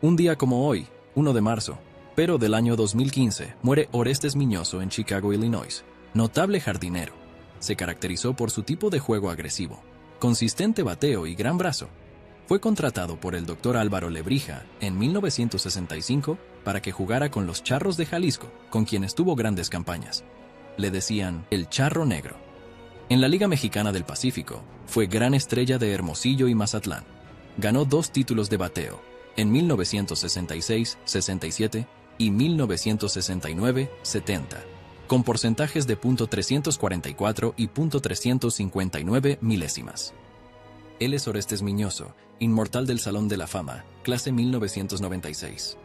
Un día como hoy, 1 de marzo, pero del año 2015, muere Orestes Miñoso en Chicago, Illinois. Notable jardinero. Se caracterizó por su tipo de juego agresivo, consistente bateo y gran brazo. Fue contratado por el doctor Álvaro Lebrija en 1965 para que jugara con los Charros de Jalisco, con quienes tuvo grandes campañas. Le decían el Charro Negro. En la Liga Mexicana del Pacífico, fue gran estrella de Hermosillo y Mazatlán. Ganó dos títulos de bateo, en 1966-67 y 1969-70, con porcentajes de .344 y .359 milésimas. Él es Orestes Miñoso, inmortal del Salón de la Fama, clase 1996.